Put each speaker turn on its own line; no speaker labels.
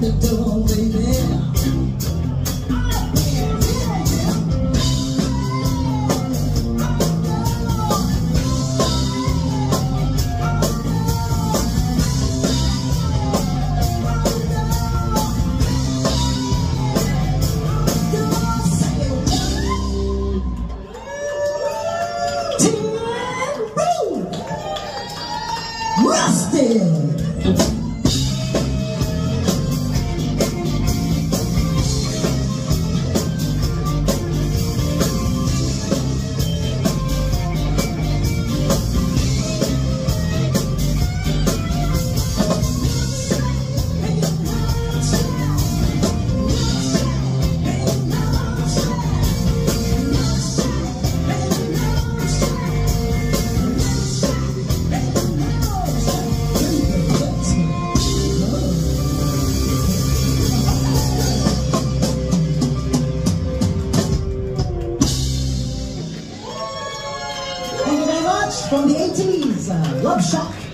the door, from the 80s, uh, Love Shock.